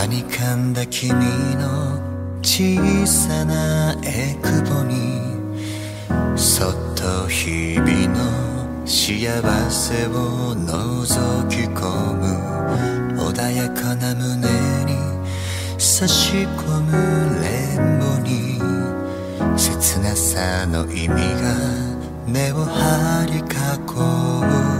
はにかんだ君の小さなえくぼにそっと日々の幸せを覗き込む穏やかな胸に差し込むレンボに切なさの意味が根を張り囲う